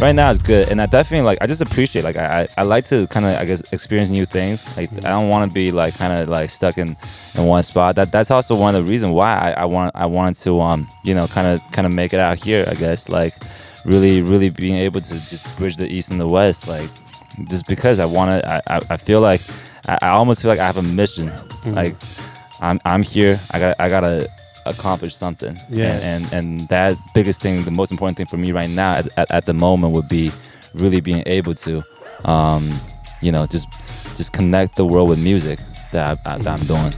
right now it's good, and I definitely like. I just appreciate like I I, I like to kind of I guess experience new things. Like I don't want to be like kind of like stuck in in one spot. That that's also one of the reasons why I, I want I wanted to um you know kind of kind of make it out here. I guess like really really being able to just bridge the east and the west like just because I want to. I, I I feel like I, I almost feel like I have a mission. Like I'm I'm here. I got I gotta accomplish something. Yeah. And, and and that biggest thing, the most important thing for me right now at, at, at the moment would be really being able to, um, you know, just just connect the world with music that, I, I, that I'm doing.